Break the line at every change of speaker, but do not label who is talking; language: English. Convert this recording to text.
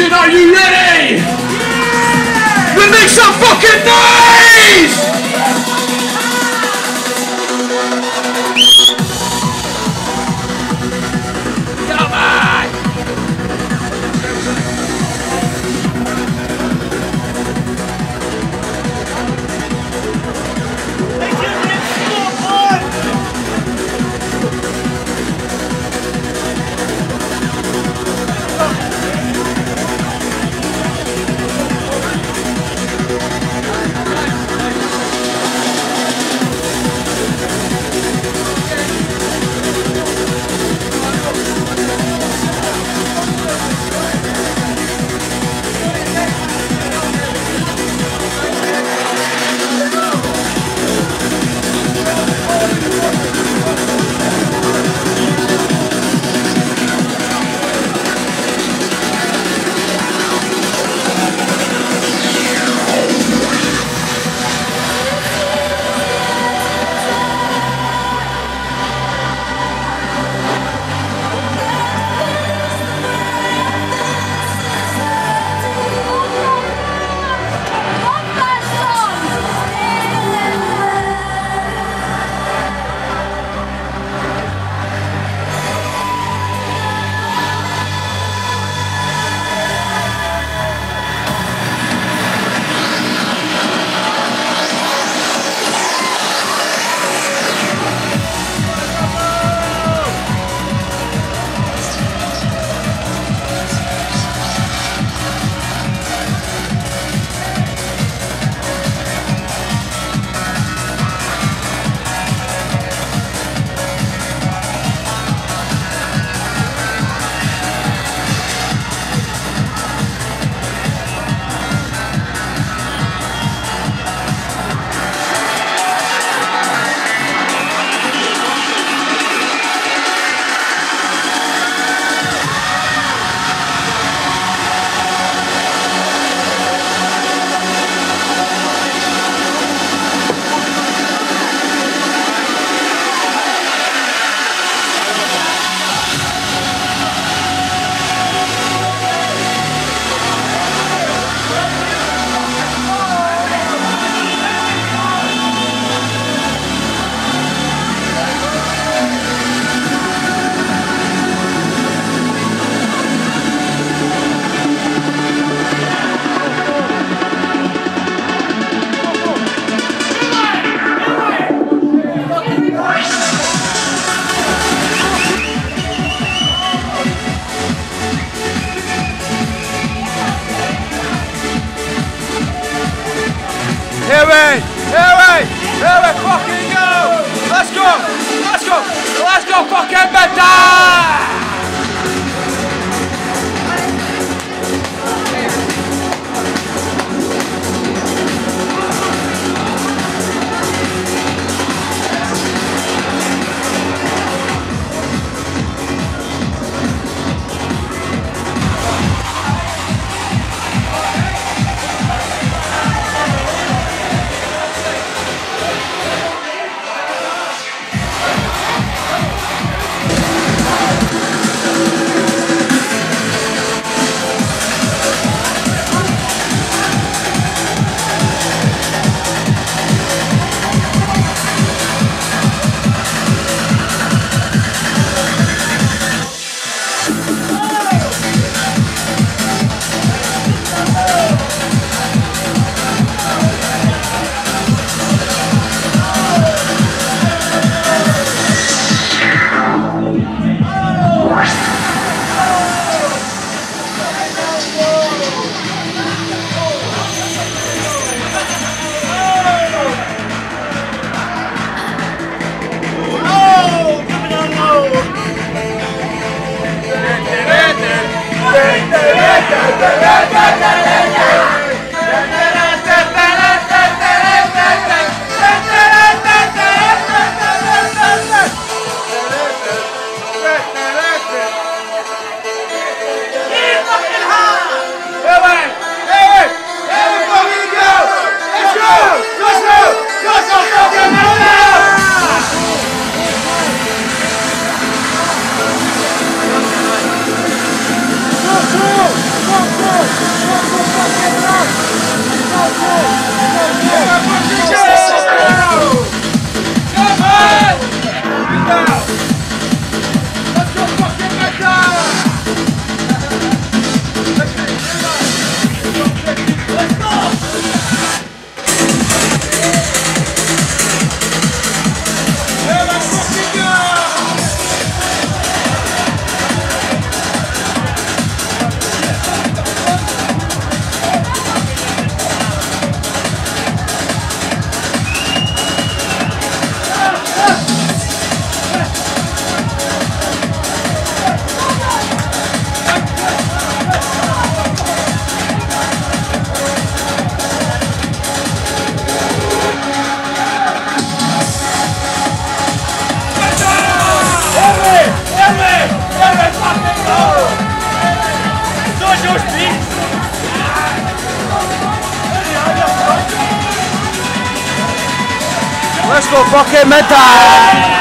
nation, are you ready? Yeah! Then make some fucking noise!
Here we, here we, here we fucking go! Let's go, let's go, let's go fucking better! Tereta, tereta, tereta, tereta. Let's go fucking midday!